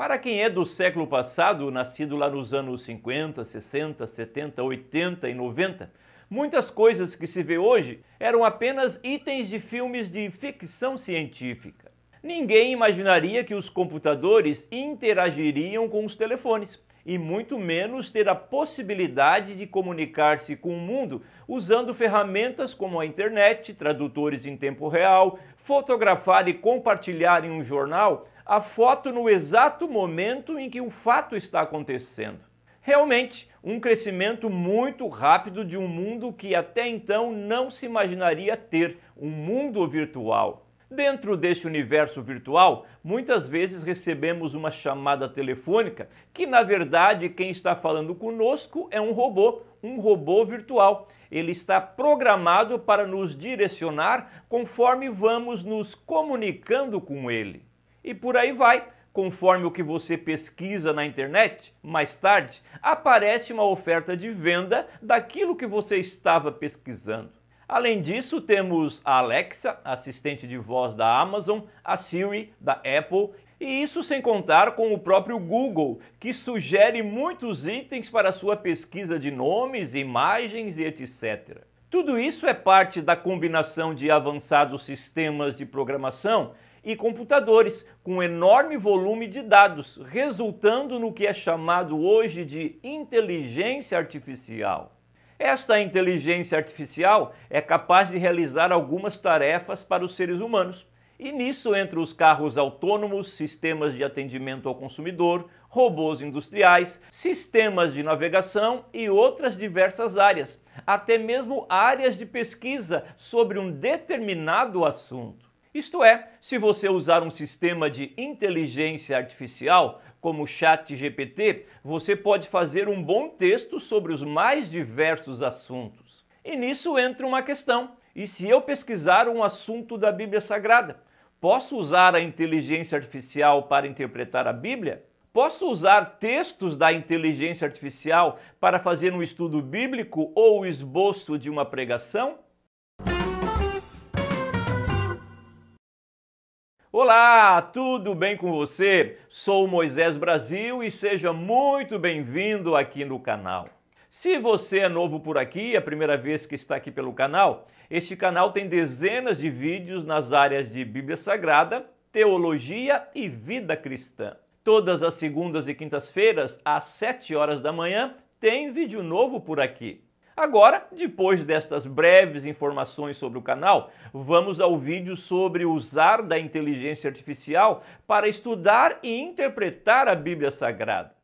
Para quem é do século passado, nascido lá nos anos 50, 60, 70, 80 e 90, muitas coisas que se vê hoje eram apenas itens de filmes de ficção científica. Ninguém imaginaria que os computadores interagiriam com os telefones e muito menos ter a possibilidade de comunicar-se com o mundo usando ferramentas como a internet, tradutores em tempo real, fotografar e compartilhar em um jornal a foto no exato momento em que o fato está acontecendo. Realmente, um crescimento muito rápido de um mundo que até então não se imaginaria ter, um mundo virtual. Dentro deste universo virtual, muitas vezes recebemos uma chamada telefônica que, na verdade, quem está falando conosco é um robô, um robô virtual. Ele está programado para nos direcionar conforme vamos nos comunicando com ele. E por aí vai. Conforme o que você pesquisa na internet, mais tarde aparece uma oferta de venda daquilo que você estava pesquisando. Além disso, temos a Alexa, assistente de voz da Amazon, a Siri da Apple, e isso sem contar com o próprio Google, que sugere muitos itens para sua pesquisa de nomes, imagens e etc. Tudo isso é parte da combinação de avançados sistemas de programação e computadores com enorme volume de dados, resultando no que é chamado hoje de inteligência artificial. Esta inteligência artificial é capaz de realizar algumas tarefas para os seres humanos, e nisso entra os carros autônomos, sistemas de atendimento ao consumidor, robôs industriais, sistemas de navegação e outras diversas áreas, até mesmo áreas de pesquisa sobre um determinado assunto. Isto é, se você usar um sistema de inteligência artificial como o ChatGPT, você pode fazer um bom texto sobre os mais diversos assuntos. E nisso entra uma questão: e se eu pesquisar um assunto da Bíblia Sagrada, posso usar a inteligência artificial para interpretar a Bíblia? Posso usar textos da inteligência artificial para fazer um estudo bíblico ou o esboço de uma pregação? Olá, tudo bem com você? Sou Moisés Brasil e seja muito bem-vindo aqui no canal. Se você é novo por aqui, é a primeira vez que está aqui pelo canal, este canal tem dezenas de vídeos nas áreas de Bíblia Sagrada, teologia e vida cristã. Todas as segundas e quintas-feiras, às 7 horas da manhã, tem vídeo novo por aqui. Agora, depois destas breves informações sobre o canal, vamos ao vídeo sobre usar da inteligência artificial para estudar e interpretar a Bíblia Sagrada.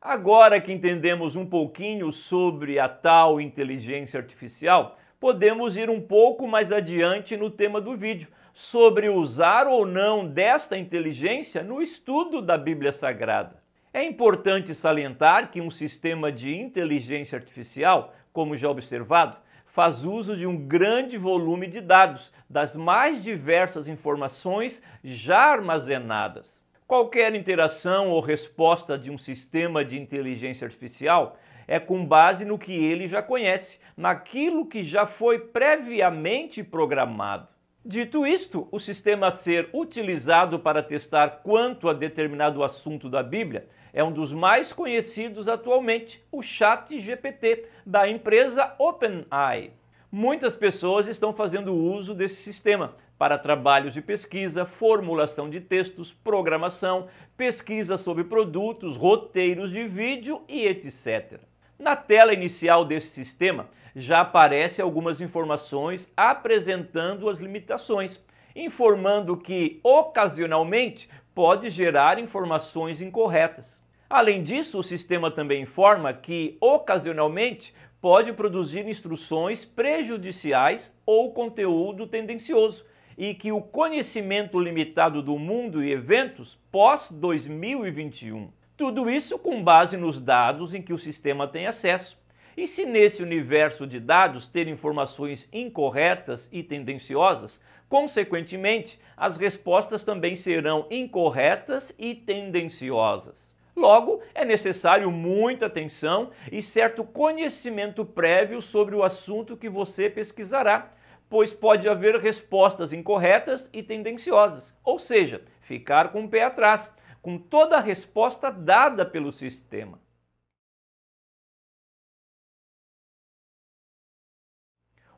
Agora que entendemos um pouquinho sobre a tal inteligência artificial, podemos ir um pouco mais adiante no tema do vídeo, sobre usar ou não desta inteligência no estudo da Bíblia Sagrada. É importante salientar que um sistema de inteligência artificial, como já observado, faz uso de um grande volume de dados, das mais diversas informações já armazenadas. Qualquer interação ou resposta de um sistema de inteligência artificial é com base no que ele já conhece, naquilo que já foi previamente programado. Dito isto, o sistema a ser utilizado para testar quanto a determinado assunto da Bíblia é um dos mais conhecidos atualmente, o Chat GPT da empresa OpenAI. Muitas pessoas estão fazendo uso desse sistema para trabalhos de pesquisa, formulação de textos, programação, pesquisa sobre produtos, roteiros de vídeo e etc. Na tela inicial desse sistema já aparecem algumas informações apresentando as limitações, informando que ocasionalmente pode gerar informações incorretas. Além disso, o sistema também informa que, ocasionalmente, pode produzir instruções prejudiciais ou conteúdo tendencioso e que o conhecimento limitado do mundo e eventos pós-2021. Tudo isso com base nos dados em que o sistema tem acesso. E se nesse universo de dados ter informações incorretas e tendenciosas, consequentemente, as respostas também serão incorretas e tendenciosas. Logo, é necessário muita atenção e certo conhecimento prévio sobre o assunto que você pesquisará, pois pode haver respostas incorretas e tendenciosas, ou seja, ficar com o pé atrás, com toda a resposta dada pelo sistema.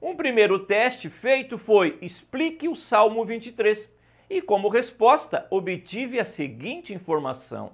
Um primeiro teste feito foi explique o Salmo 23 e, como resposta, obtive a seguinte informação.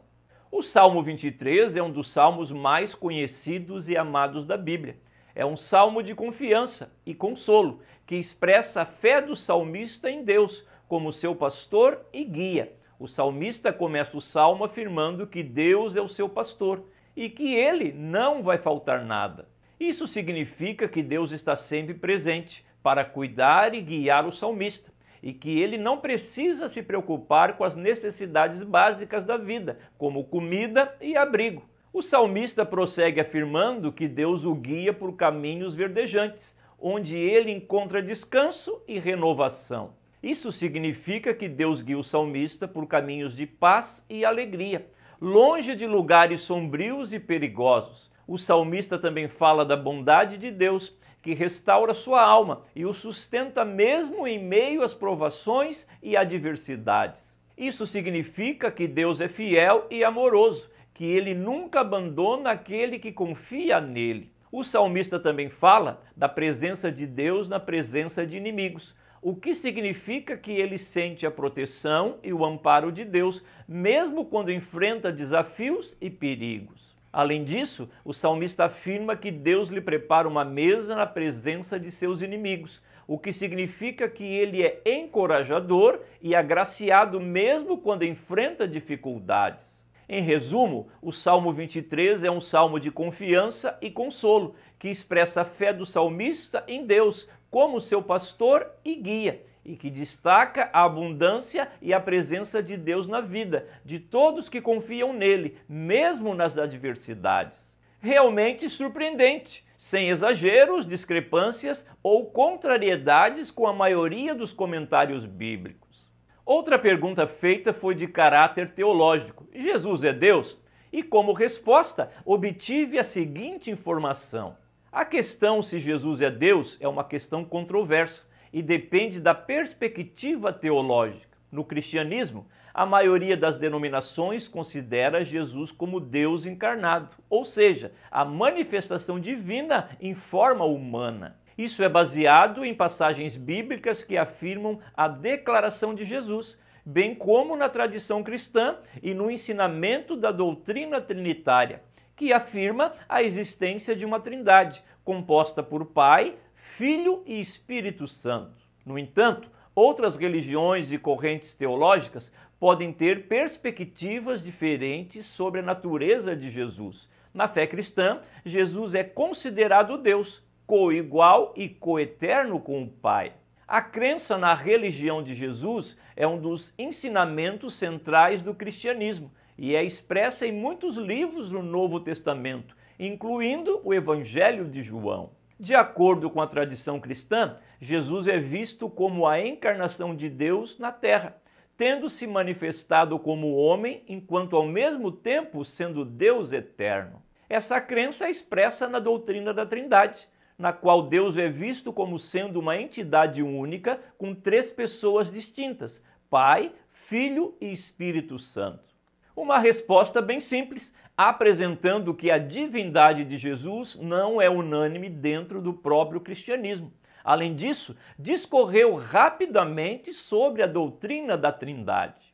O Salmo 23 é um dos salmos mais conhecidos e amados da Bíblia. É um salmo de confiança e consolo que expressa a fé do salmista em Deus como seu pastor e guia. O salmista começa o salmo afirmando que Deus é o seu pastor e que ele não vai faltar nada. Isso significa que Deus está sempre presente para cuidar e guiar o salmista e que ele não precisa se preocupar com as necessidades básicas da vida, como comida e abrigo. O salmista prossegue afirmando que Deus o guia por caminhos verdejantes, onde ele encontra descanso e renovação. Isso significa que Deus guia o salmista por caminhos de paz e alegria, longe de lugares sombrios e perigosos. O salmista também fala da bondade de Deus que restaura sua alma e o sustenta mesmo em meio às provações e adversidades. Isso significa que Deus é fiel e amoroso, que ele nunca abandona aquele que confia nele. O salmista também fala da presença de Deus na presença de inimigos, o que significa que ele sente a proteção e o amparo de Deus, mesmo quando enfrenta desafios e perigos. Além disso, o salmista afirma que Deus lhe prepara uma mesa na presença de seus inimigos, o que significa que ele é encorajador e agraciado mesmo quando enfrenta dificuldades. Em resumo, o Salmo 23 é um salmo de confiança e consolo, que expressa a fé do salmista em Deus como seu pastor e guia e que destaca a abundância e a presença de Deus na vida de todos que confiam nele, mesmo nas adversidades. Realmente surpreendente, sem exageros, discrepâncias ou contrariedades com a maioria dos comentários bíblicos. Outra pergunta feita foi de caráter teológico: Jesus é Deus? E como resposta, obtive a seguinte informação: a questão se Jesus é Deus é uma questão controversa e depende da perspectiva teológica. No cristianismo, a maioria das denominações considera Jesus como Deus encarnado, ou seja, a manifestação divina em forma humana. Isso é baseado em passagens bíblicas que afirmam a declaração de Jesus, bem como na tradição cristã e no ensinamento da doutrina trinitária, que afirma a existência de uma trindade, composta por Pai, Filho e Espírito Santo. No entanto, outras religiões e correntes teológicas podem ter perspectivas diferentes sobre a natureza de Jesus. Na fé cristã, Jesus é considerado Deus, coigual e coeterno com o Pai. A crença na religião de Jesus é um dos ensinamentos centrais do cristianismo e é expressa em muitos livros do Novo Testamento, incluindo o Evangelho de João. De acordo com a tradição cristã, Jesus é visto como a encarnação de Deus na terra, tendo se manifestado como homem, enquanto ao mesmo tempo sendo Deus eterno. Essa crença é expressa na doutrina da Trindade, na qual Deus é visto como sendo uma entidade única com três pessoas distintas: Pai, Filho e Espírito Santo. Uma resposta bem simples, apresentando que a divindade de Jesus não é unânime dentro do próprio cristianismo. Além disso, discorreu rapidamente sobre a doutrina da Trindade.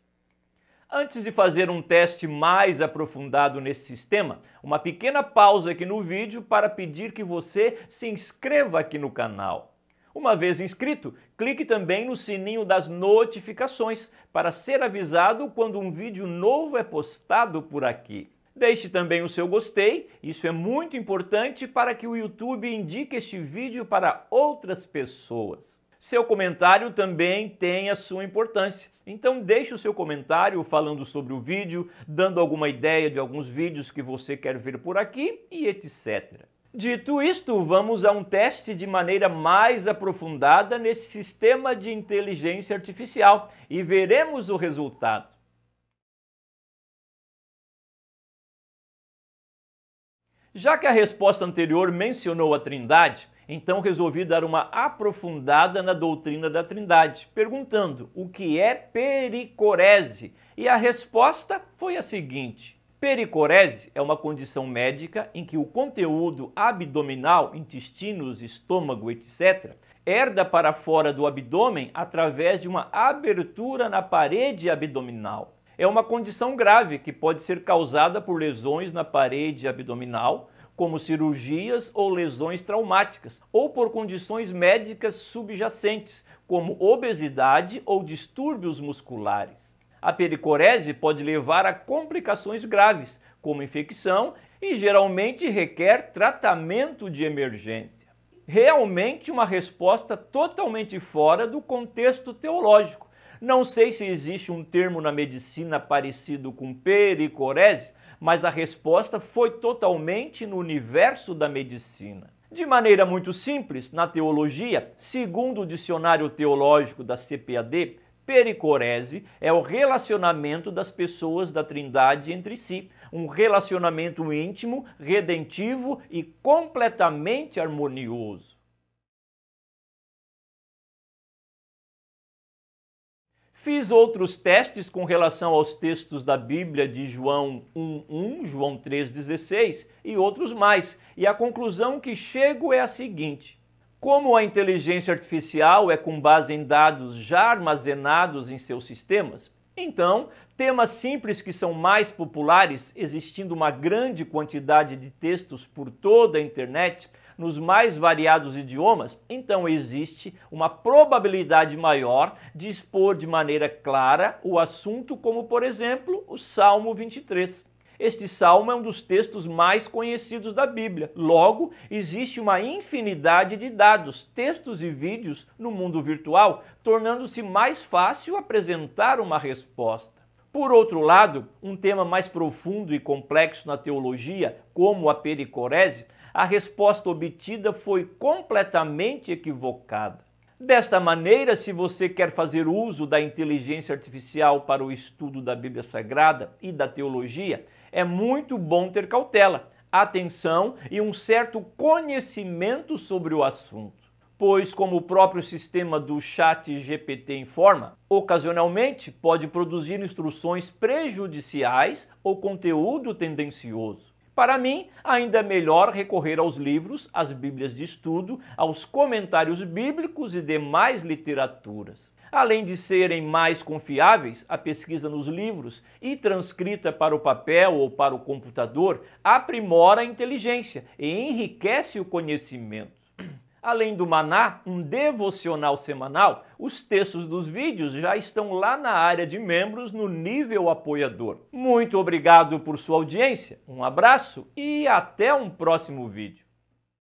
Antes de fazer um teste mais aprofundado nesse sistema, uma pequena pausa aqui no vídeo para pedir que você se inscreva aqui no canal. Uma vez inscrito, clique também no sininho das notificações para ser avisado quando um vídeo novo é postado por aqui. Deixe também o seu gostei, isso é muito importante para que o YouTube indique este vídeo para outras pessoas. Seu comentário também tem a sua importância, então deixe o seu comentário falando sobre o vídeo, dando alguma ideia de alguns vídeos que você quer ver por aqui e etc. Dito isto, vamos a um teste de maneira mais aprofundada nesse sistema de inteligência artificial e veremos o resultado. Já que a resposta anterior mencionou a Trindade, Então resolvi dar uma aprofundada na doutrina da Trindade, perguntando o que é pericorese. E a resposta foi a seguinte: Pericorese é uma condição médica em que o conteúdo abdominal, intestinos, estômago, etc., herda para fora do abdômen através de uma abertura na parede abdominal. É uma condição grave que pode ser causada por lesões na parede abdominal, como cirurgias ou lesões traumáticas, ou por condições médicas subjacentes, como obesidade ou distúrbios musculares. A pericorese pode levar a complicações graves, como infecção, e geralmente requer tratamento de emergência. Realmente uma resposta totalmente fora do contexto teológico não sei se existe um termo na medicina parecido com pericorese, mas a resposta foi totalmente no universo da medicina. De maneira muito simples, na teologia, segundo o dicionário teológico da CPAD, pericorese é o relacionamento das pessoas da Trindade entre si, um relacionamento íntimo, redentivo e completamente harmonioso. Fiz outros testes com relação aos textos da Bíblia de João 1:1, João 3:16 e outros mais, e a conclusão que chego é a seguinte: como a inteligência artificial é com base em dados já armazenados em seus sistemas, então, temas simples que são mais populares, existindo uma grande quantidade de textos por toda a internet, nos mais variados idiomas, então existe uma probabilidade maior de expor de maneira clara o assunto, como por exemplo o Salmo 23. Este salmo é um dos textos mais conhecidos da Bíblia. Logo, existe uma infinidade de dados, textos e vídeos no mundo virtual, tornando-se mais fácil apresentar uma resposta. Por outro lado, um tema mais profundo e complexo na teologia, como a pericorese, a resposta obtida foi completamente equivocada. Desta maneira, se você quer fazer uso da inteligência artificial para o estudo da Bíblia Sagrada e da teologia, é muito bom ter cautela, atenção e um certo conhecimento sobre o assunto. Pois, como o próprio sistema do Chat GPT informa, ocasionalmente pode produzir instruções prejudiciais ou conteúdo tendencioso. Para mim, ainda é melhor recorrer aos livros, às Bíblias de estudo, aos comentários bíblicos e demais literaturas. Além de serem mais confiáveis, a pesquisa nos livros e transcrita para o papel ou para o computador aprimora a inteligência e enriquece o conhecimento. Além do Maná, um devocional semanal, os textos dos vídeos já estão lá na área de membros no nível apoiador. Muito obrigado por sua audiência, um abraço e até um próximo vídeo.